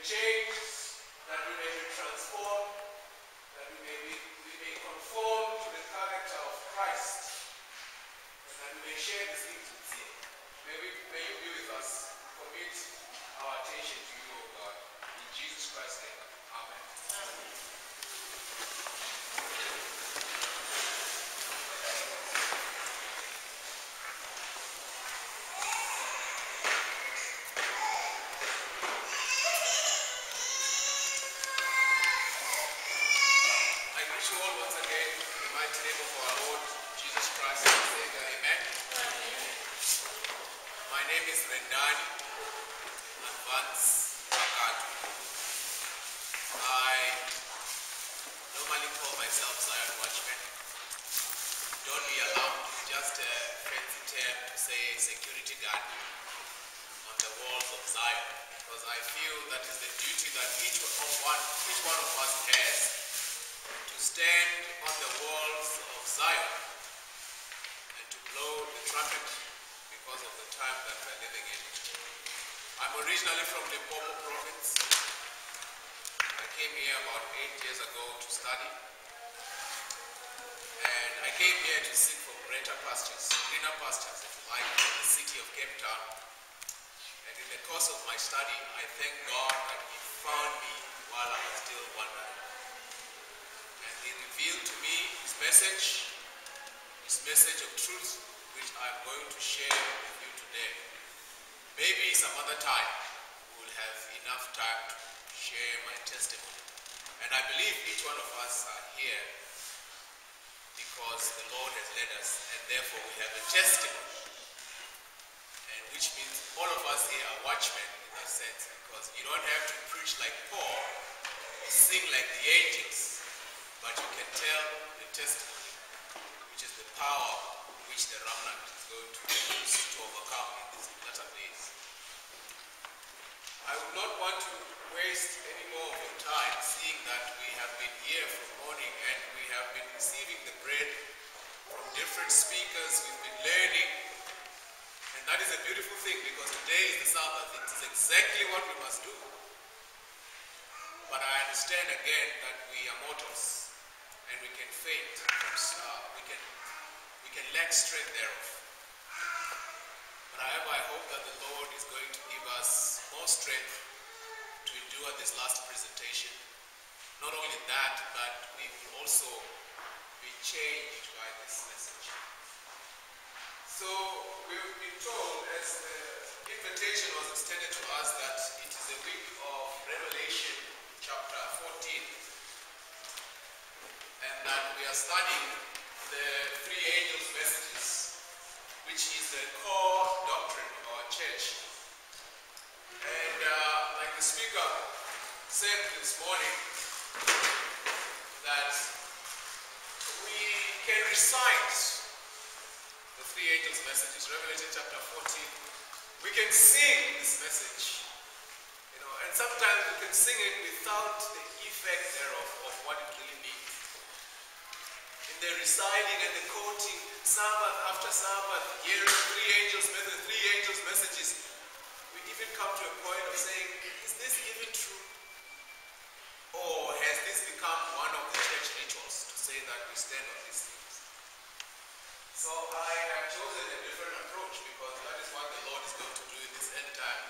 change, that we may be transformed, that we may, we may conform to the character of Christ, and we may share this intimacy. May, we, may you be with us. Commit our attention to you, O God. In Jesus Christ's name. Came here about eight years ago to study. And I came here to seek for greater pastures, greener pastures, if you like, in the city of Cape Town. And in the course of my study, I thank God that He found me while I was still wandering. And He revealed to me His message, His message of truth, which I'm going to share with you today. Maybe some other time we will have enough time to share my testimony. And I believe each one of us are here because the Lord has led us, and therefore we have a testimony. And which means all of us here are watchmen in that sense, because you don't have to preach like Paul or sing like the angels, but you can tell the testimony, which is the power which the remnant is going to use to overcome in these latter days. I would not want to waste any more of your time seeing that we have been here from morning and we have been receiving the bread from different speakers. We've been learning. And that is a beautiful thing because today is the Sabbath. It is exactly what we must do. But I understand again that we are mortals and we can faint we can we can lack strength thereof. But however, I hope that the Lord is going to give us more strength this last presentation. Not only that, but we will also be changed by this message. So we've been told as the invitation was extended to us that it is a week of Revelation chapter 14 and that we are studying the three angels' messages, which is the core doctrine of our church. And uh, like the speaker said this morning, that we can recite the three angels' messages, Revelation chapter 14. We can sing this message, you know, and sometimes we can sing it without the effect thereof of what it really means. In the reciting and the quoting, Sabbath after Sabbath, hearing three angels' messages, three angels' messages, we even come to a point of saying, is this even true? Become one of the church rituals to say that we stand on these things? So I have chosen a different approach because that is what the Lord is going to do in this end time.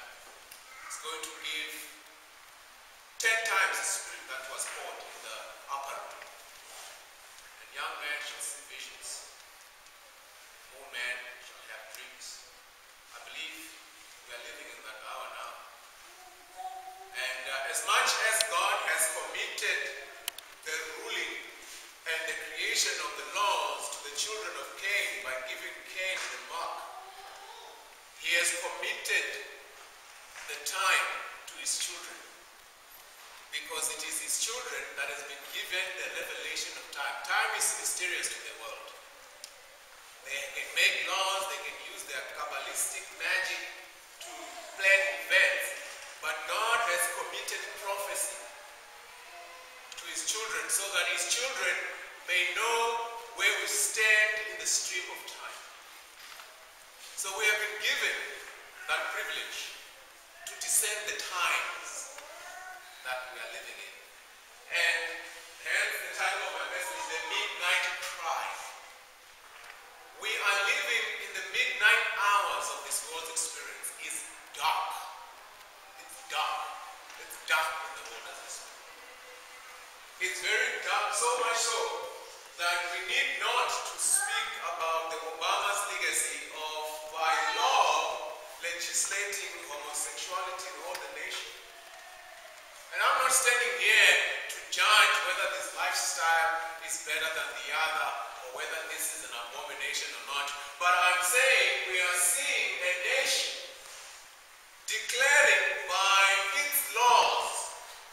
He's going to give ten times the spirit that was poured in the upper room. And young men shall see visions. Old men shall have dreams. I believe we are living in that hour now. And uh, as much as God has committed creation of the laws to the children of Cain by giving Cain the mark, he has committed the time to his children. Because it is his children that has been given the revelation of time. Time is mysterious to the world. They can make laws, they can use their Kabbalistic magic to plan events, but God has committed prophecy to his children so that his children may know where we stand in the stream of time. So we have been given that privilege to discern the times that we are living in. And hence the title of my message, The Midnight Cry. We are living in the midnight hours of this world's experience. It's dark. It's dark. It's dark in the world as It's very dark, so much so that we need not to speak about the Obama's legacy of by law legislating homosexuality in all the nation. And I'm not standing here to judge whether this lifestyle is better than the other or whether this is an abomination or not. But I'm saying we are seeing a nation declaring by its laws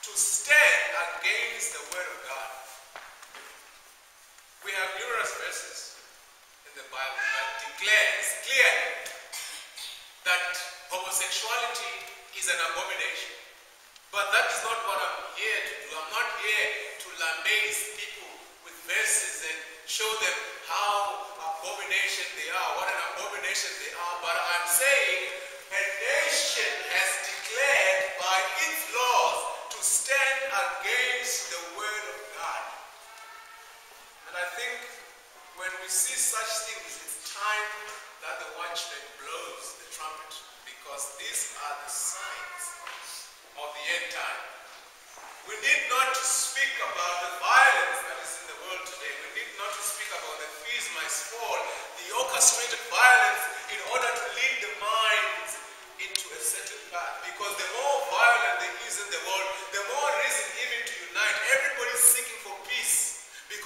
to stand against the word of God. We have numerous verses in the Bible that declares clearly that homosexuality is an abomination. But that is not what I'm here to do. I'm not here to lamaze people with verses and show them how abomination they are, what an abomination they are. But I'm saying a nation has declared by its laws to stand against the I think when we see such things, it's time that the watchman blows the trumpet because these are the signs of the end time. We need not to speak about the violence that is in the world today. We need not to speak about the fees must fall, the orchestrated violence in order to lead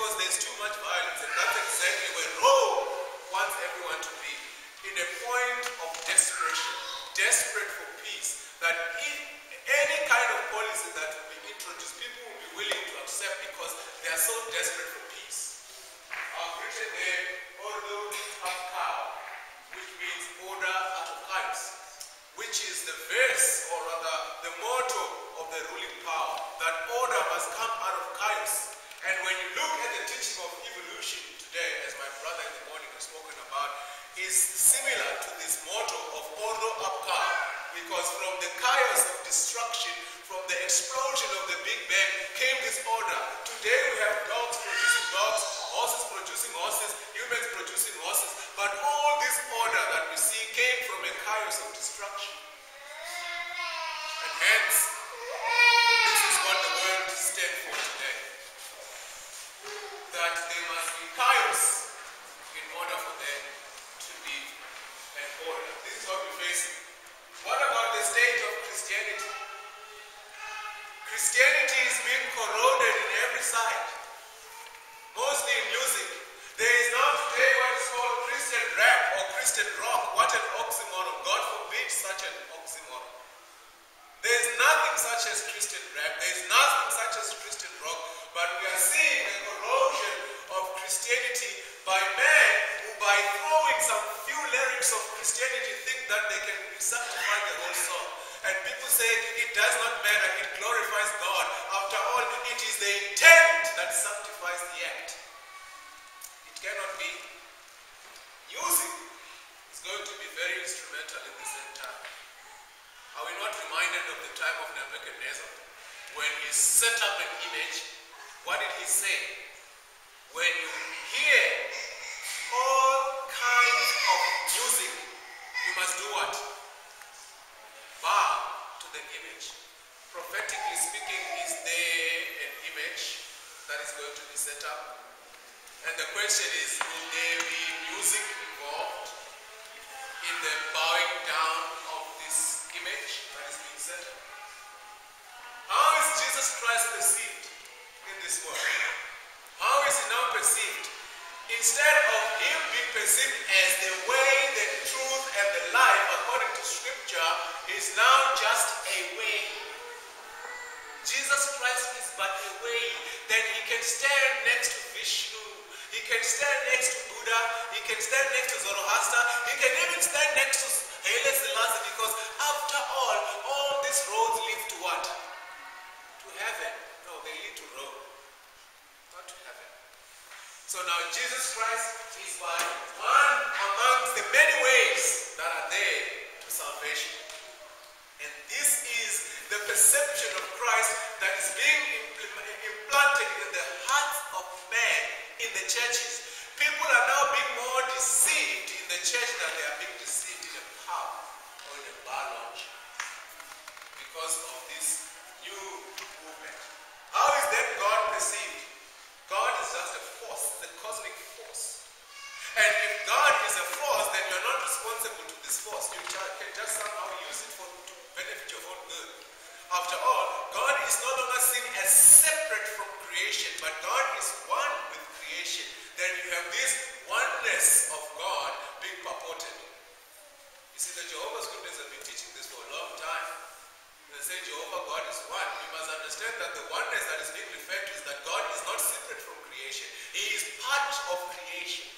because there's too much violence. And that's exactly where Rome wants everyone to be. In a point of desperation, desperate And going to be set up? And the question is, will there be music involved in the bowing down of this image that is being set up? How is Jesus Christ perceived in this world? How is he now perceived? Instead of him being perceived as the way, the truth, and the life according to scripture, he is now just a way. Jesus Christ is but a way. Then he can stand next to Vishnu. He can stand next to Buddha. He can stand next to Zoroaster. He can even stand next to Haile Selassie because after all, all these roads lead to what? To heaven. No, they lead to Rome, not to heaven. So now Jesus Christ is by one amongst the many ways that are there to salvation. And this is perception of Christ that is being implanted in the hearts of men in the churches. People are now being more deceived in the church than they are being deceived in a pub or in a bar lounge because of this new movement. How is then God perceived? God is just a force, the cosmic force. And if God is a force, then you're not responsible to this force. You can just somehow use it for to benefit your own good. After all, God is no longer seen as separate from creation, but God is one with creation. Then you have this oneness of God being purported. You see, the Jehovah's Witnesses have been teaching this for a long time. They say Jehovah God is one. You must understand that the oneness that is being referred to is that God is not separate from creation. He is part of creation.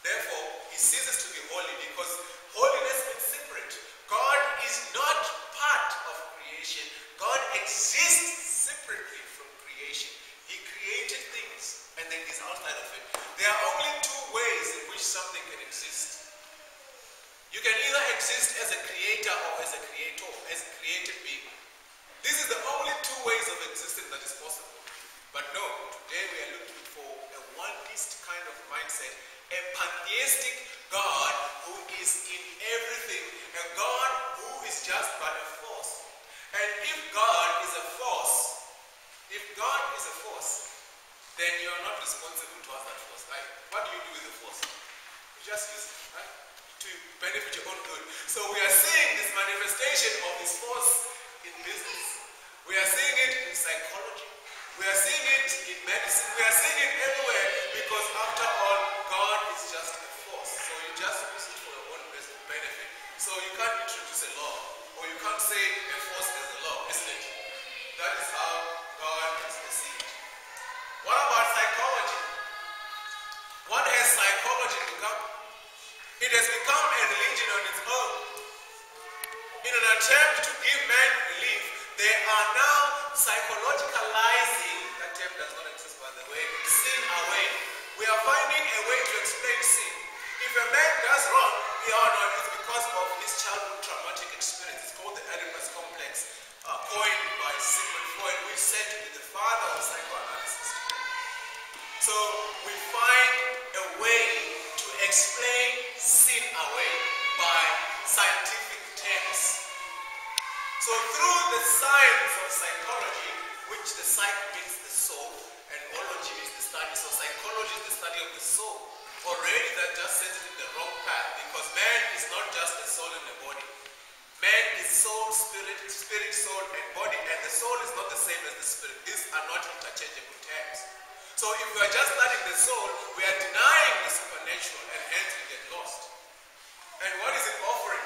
Therefore, he ceases to be holy because holiness means separate. God is not part of creation. God exists separately from creation. He created things and then he's outside of it. There are only two ways in which something can exist. You can either exist as a creator or as a creator, as a created being. This is the only two ways of existence that is possible. But no, today we are looking for a monist kind of mindset, a pantheistic God who is in everything, a God who is just but a force. And if God is a force, if God is a force, then you are not responsible towards that force. Right? What do you do with the force? You just use it, right? To benefit your own good. So we are seeing this manifestation of this force in business. We are seeing it in psychology. We are seeing it in medicine. We are seeing it everywhere because after all, God is just an attempt to give men relief, they are now psychologicalizing, that term does not exist by the way, sin away. We are finding a way to explain sin. If a man does wrong, we all know it's because of his childhood traumatic experience. It's called the Oedipus complex, uh, coined by Sigmund Freud, which said to be the father of psychoanalysis. So science of psychology, which the psych means the soul, and ology means the study. So psychology is the study of the soul. Already that just sets it in the wrong path because man is not just a soul and a body. Man is soul, spirit, spirit, soul, and body, and the soul is not the same as the spirit. These are not interchangeable terms. So if we are just studying the soul, we are denying the supernatural, and hence we get lost. And what is it offering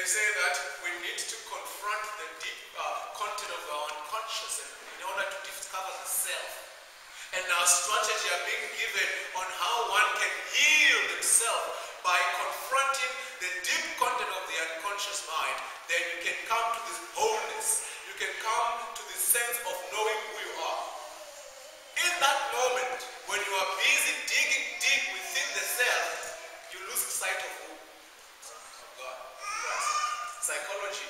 They say that we need to confront the deep uh, content of our unconscious in- order to discover the self. And now strategy are being given on how one can heal himself by confronting the deep content of the unconscious mind. Then you can come to this wholeness. You can come to this sense of knowing who you are. In that moment, when you are busy digging deep within the self, you lose sight of who? Of God. Christ. Psychology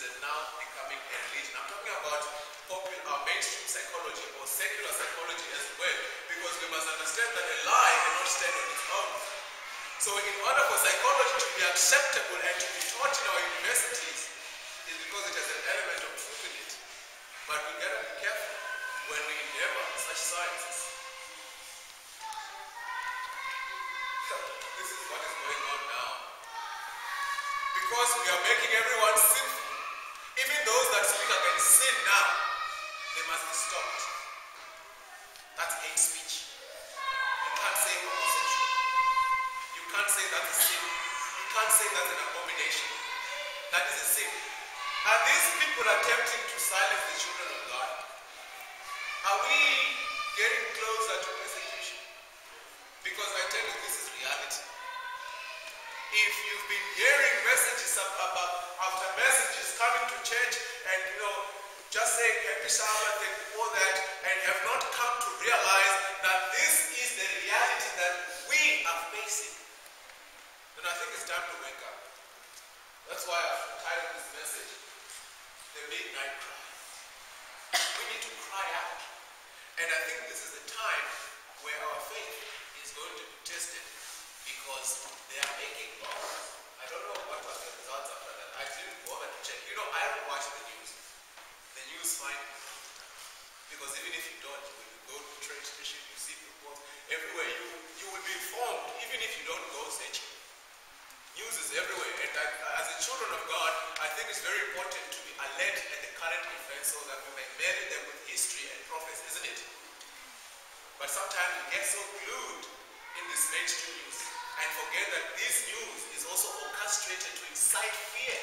a now becoming a religion. I'm talking about popular, uh, mainstream psychology or secular psychology as well, because we must understand that a lie cannot stand on its own. So, in order for psychology to be acceptable and to be taught in our universities, is because it has an element of truth in it. But we gotta be careful when we endeavor such sciences. This is what is going on now. Because we are making everyone sinful, even those that speak against sin now, they must be stopped. That's hate speech. You can't say homosexual. You can't say that's a sin. You can't say that's an abomination. That is a sin. Are these people attempting to silence the children of God? Are we getting closer to persecution? Because I tell you, this is. If you've been hearing messages ab- about after messages coming to church and you know just saying happy Sabbath and all that, and have not come to realize that this is the reality that we are facing, then I think it's time to wake up. That's why I've titled this message The Midnight Cry. We need to cry out. And I think this is the time where our faith is going to be tested because they are making laws. I don't know what was the result after that. I didn't to check. You know, I don't watch the news. The news find. Because even if you don't, when you go to train station, you see people everywhere. You you will be informed, even if you don't go searching. News is everywhere. And I, as a children of God, I think it's very important to be alert at the current events so that we may marry them with history and prophets, isn't it? But sometimes we get so glued in this mainstream news and forget that this news is also orchestrated to incite fear.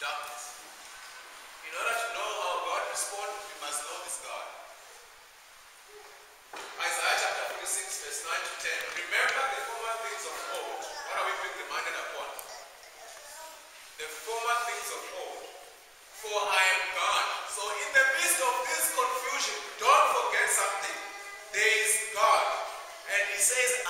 darkness. In order to know how God responds, we must know this God. Isaiah chapter 46, verse 9 to 10. Remember the former things of old. What are we being demanded upon? The former things of old. For I am God. So in the midst of this confusion, don't forget something. There is God. And he says,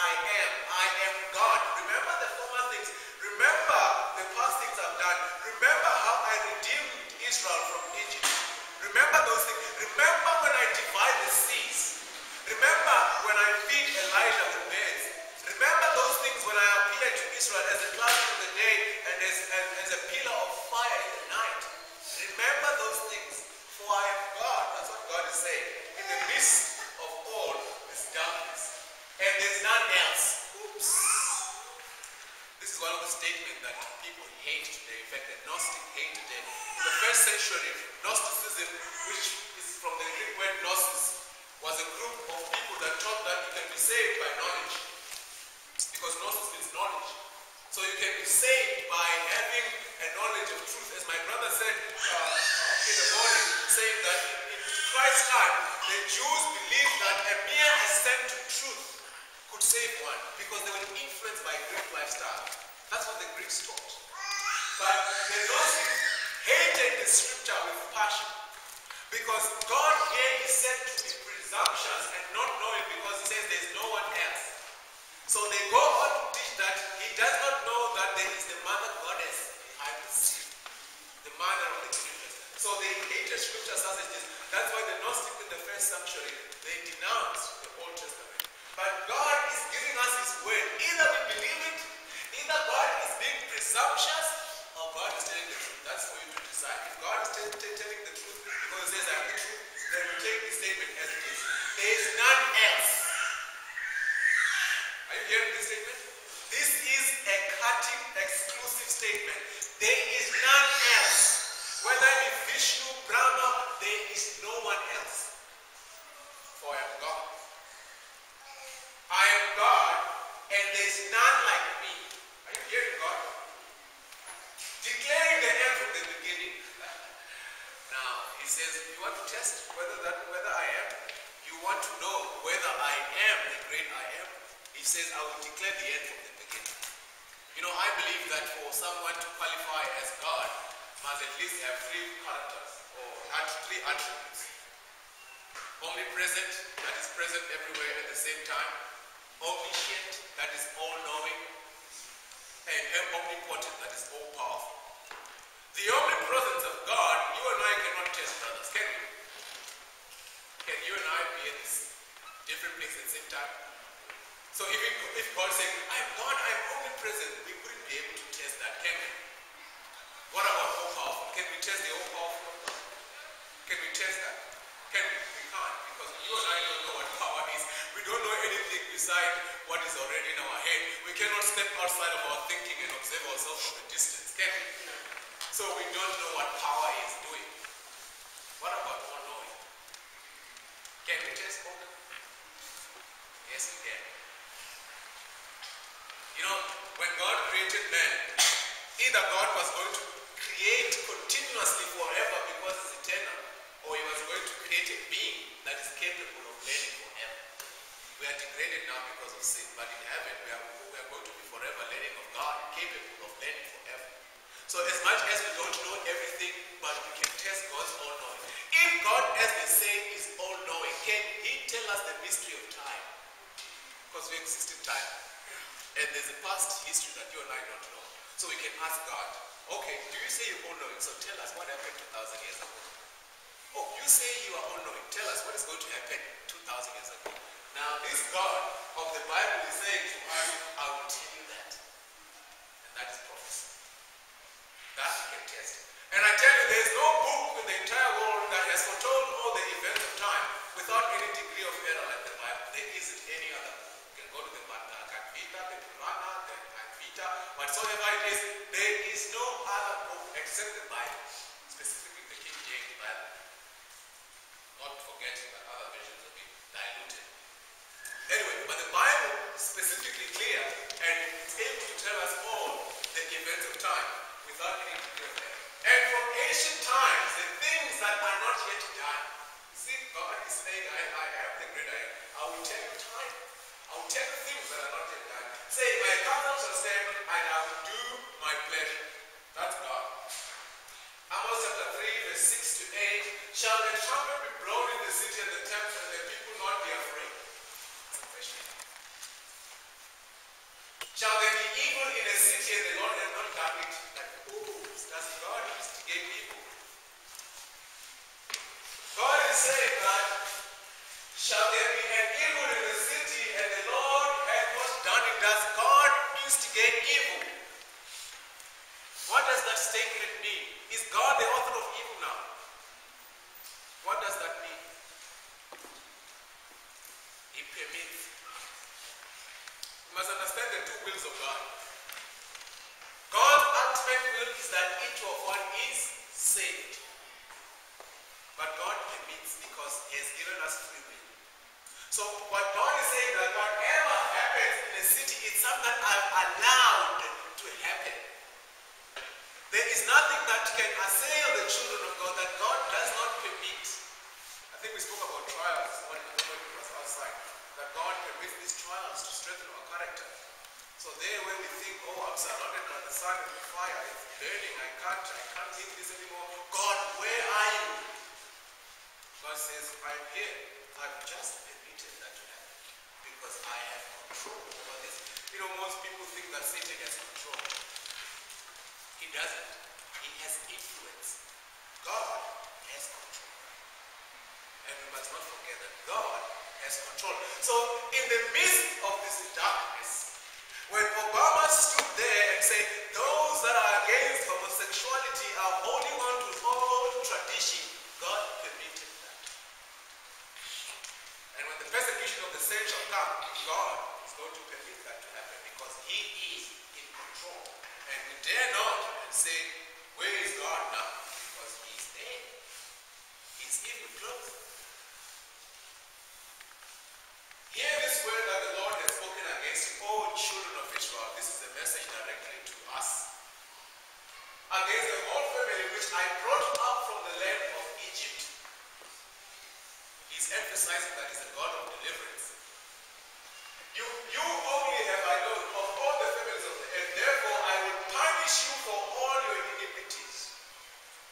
saying that in Christ's time, the Jews believed that a mere ascent to truth could save one because they were influenced by Greek lifestyle. That's what the Greeks taught. But the Gnostics hated the scripture with passion because God here is said to be presumptuous and not knowing because he says there's no one else. So they go on to teach that he does not He says, I will declare the end from the beginning. You know, I believe that for someone to qualify as God must at least have three characters or three attributes. Omnipresent, that is present everywhere at the same time. Omniscient, that is all-knowing. And omnipotent, that is all-powerful. The omnipresence of God, you and I cannot test, brothers, can we? Can you and I be in different place at the same time? So if, it, if God said, I'm God, I'm omnipresent, we wouldn't be able to test that, can we? What about all powerful? Can we test the all powerful? Can we test that? Can we? We can't because you and I don't know what power is. We don't know anything beside what is already in our head. We cannot step outside of our thinking and observe ourselves from a distance, can we? So we don't know what power is doing. What about all knowing? Can we test all? Yes, we can. You know, when God created man, either God was going to create continuously forever because it's eternal, or he was going to create a being that is capable of learning forever. We are degraded now because of sin, but in heaven we are, we are going to be forever learning of God, capable of learning forever. So as much as we don't know everything, but we can test God's all-knowing. If God, as they say, is all-knowing, can he tell us the mystery of time? Because we exist in time. And there's a past history that you and I don't know. So we can ask God, okay, do you say you're all-knowing? So tell us what happened 2,000 years ago. Oh, you say you are all-knowing. Tell us what is going to happen 2,000 years ago. Now, this God of the Bible is saying to us, I will tell you that. And that is prophecy. That we can test. And I tell you, there is no book in the entire world that has foretold all the events of time without any degree Shall the trumpet be blown in the city and the temple, and the people not be afraid? That's a question. Shall there be evil in a city and the Lord has not done it? Like, ooh, does God instigate evil? God is saying that shall there be an evil in the city and the Lord has not done it? Does God instigate evil? What does that statement mean? Is God the author of evil now? What does that mean? He permits. You must understand the two wills of God. God's ultimate will is that each of one is saved. But God permits because He has given us free will. So what God is saying that whatever happens in a city is something that I've allowed to happen. There is nothing that can assail the children of God that God does not permit. I think we spoke about trials this morning, I don't know if it was outside. That God permits these trials to strengthen our character. So there where we think, oh, I'm surrounded by the sun and the fire, it's burning, I can't, I can't take this anymore. God, where are you? God says, I'm here. I've just permitted that to happen because I have control over this. You know, most people think that Satan has control. He doesn't. He has influence. God has control. And we must not forget that God has control. So, in the midst of this darkness, when Obama stood there and said, those that are against homosexuality are holding on to old tradition, God permitted that. And when the persecution of the saints shall come, God is going to permit that to happen because He is in control. And we dare not say, where is God now? Because He's there. He's even close.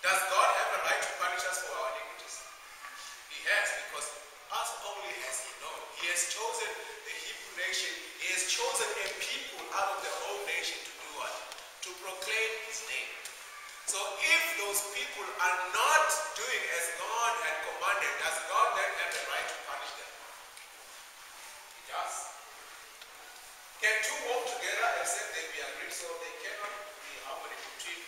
Does God have a right to punish us for our iniquities? He has, because us only has He known. He has chosen the Hebrew nation. He has chosen a people out of their own nation to do what? To proclaim His name. So if those people are not doing as God had commanded, does God then have the right to punish them? He does. Can two walk together except they be agreed? So they cannot be harmony between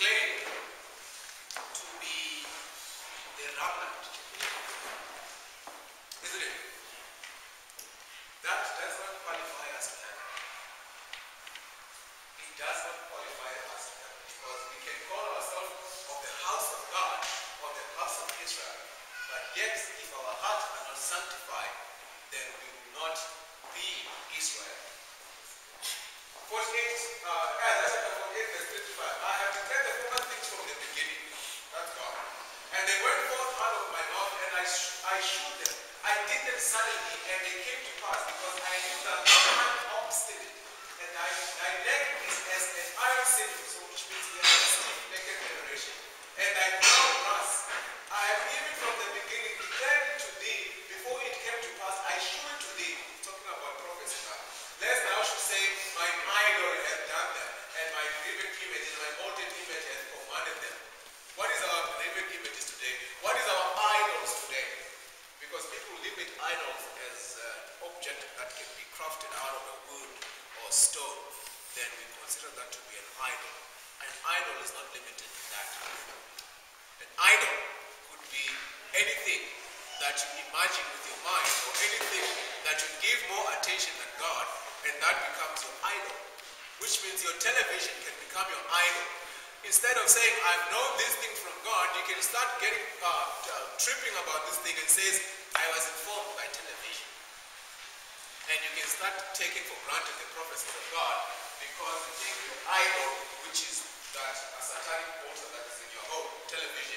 claim to be the remnant, isn't it? idol could be anything that you imagine with your mind or anything that you give more attention than God and that becomes your idol. Which means your television can become your idol. Instead of saying, I've known this thing from God, you can start getting uh, uh, tripping about this thing and says, I was informed by television. And you can start taking for granted the prophecies of God because you think your idol, which is that a satanic altar that is in your home, television,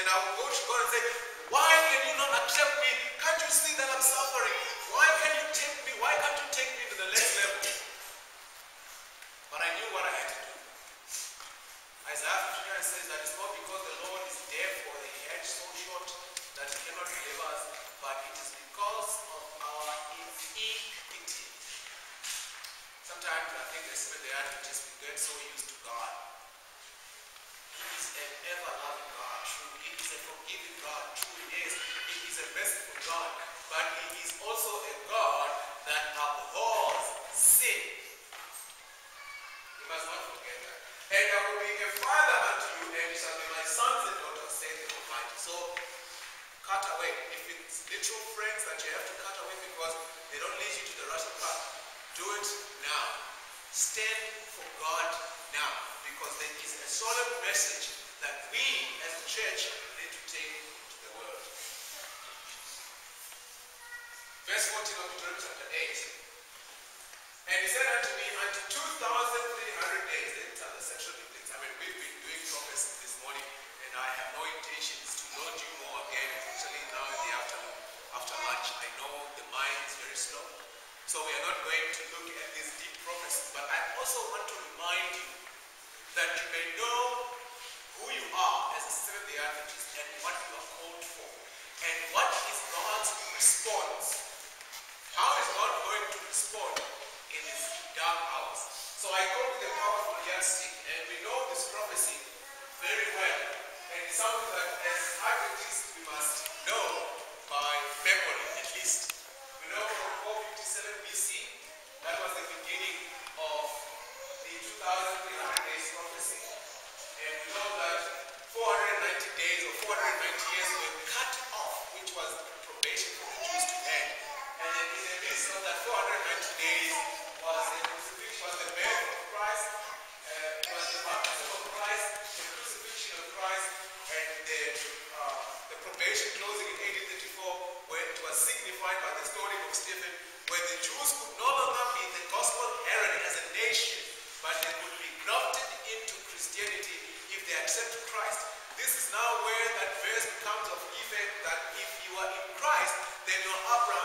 Then I will go to God and say, Why can you not accept me? Can't you see that I'm suffering? Why can you I have no intentions to load you more again, especially now in the afternoon. After lunch, I know the mind is very slow, so we are not going to look at these deep promises. But I also want to remind you that you may know who you are as a Seventh-day Adventist and what you are called for, and what is God's response. How is God going to respond in these dark hours? So I go with the powerful yardstick. something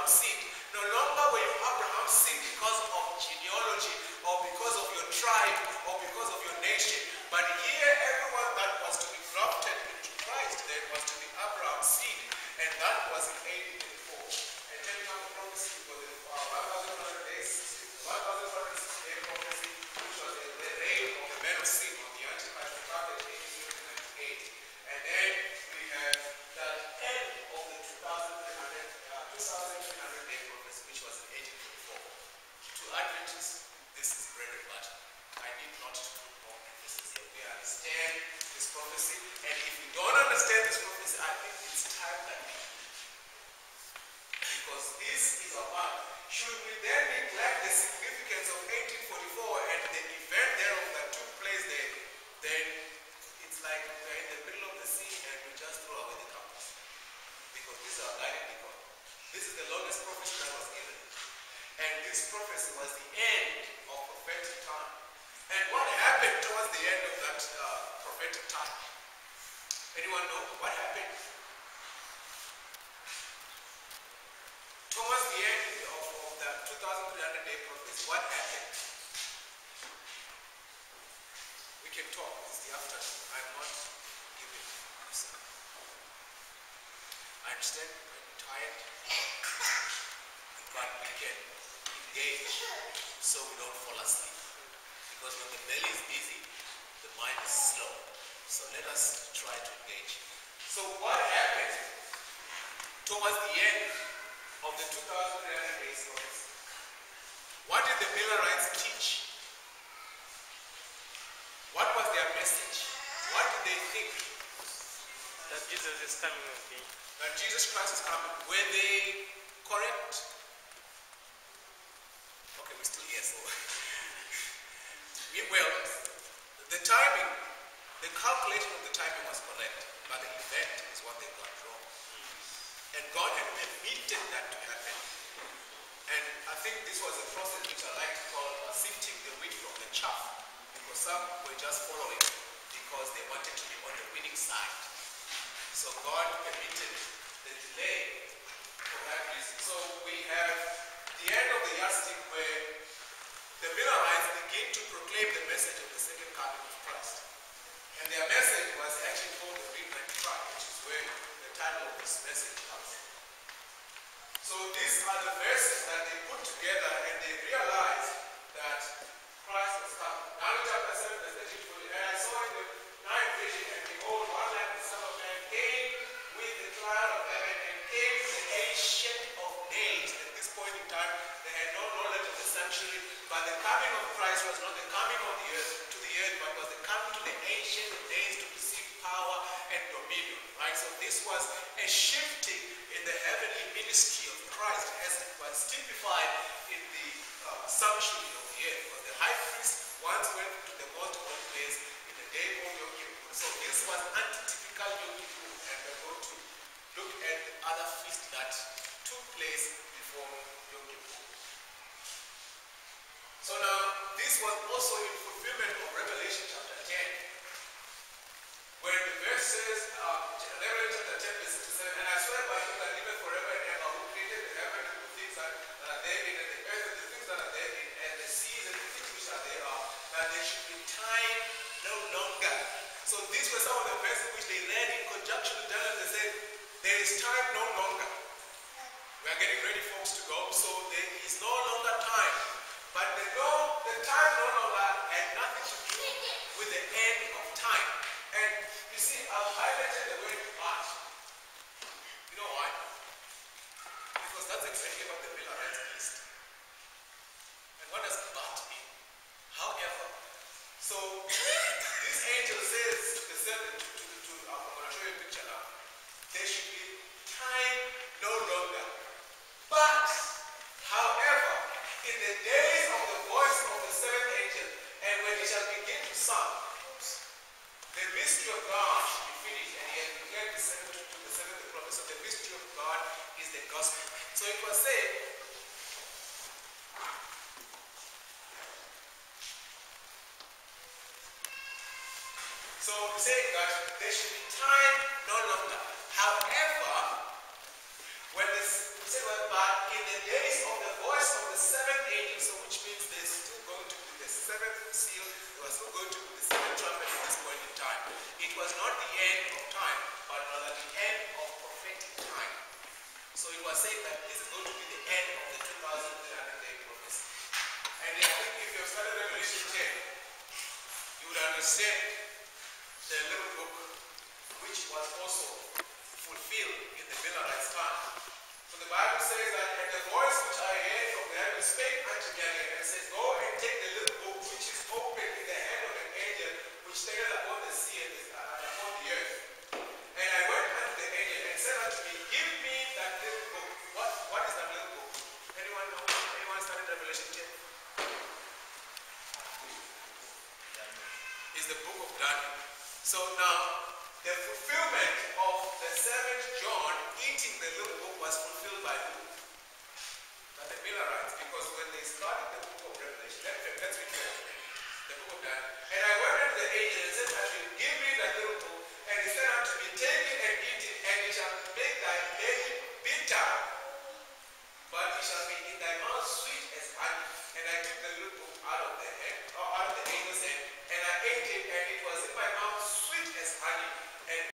I'm. towards the end of, of the 2,300 day process, what happened? We can talk. It's the afternoon. I'm not giving myself. I understand. I'm tired. but we can engage so we don't fall asleep. Because when the belly is busy, the mind is slow. So let us try to engage. So what happened towards the end of the 2,300 days. What did the Millerites teach? What was their message? What did they think? That Jesus is coming again. That Jesus Christ is coming. Were they correct? Okay, we're still here, so. well, the timing, the calculation of the timing was correct, but the event is what they got wrong. And God had permitted that to happen. And I think this was a process which I like to call sifting the wheat from the chaff. Because some were just following because they wanted to be on the winning side. So God permitted the delay for that reason. So we have the end of the yardstick time no longer. So these were some of the verses which they read in conjunction with Daniel. They said, there is time no longer. We are getting ready, folks, to go. So there is no longer time. But they know the time no longer and nothing